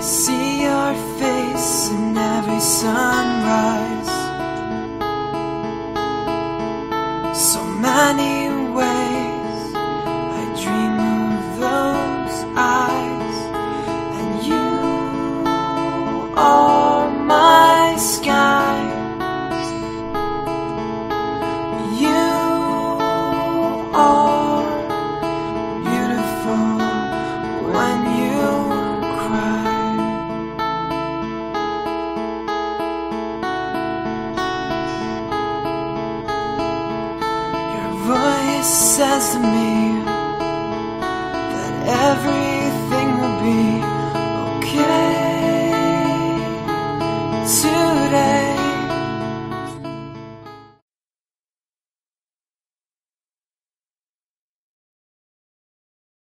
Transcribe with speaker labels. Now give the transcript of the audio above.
Speaker 1: I see your face in every sunrise. So many ways I dream of those eyes, and you are my sky. voice says to me that everything will be okay.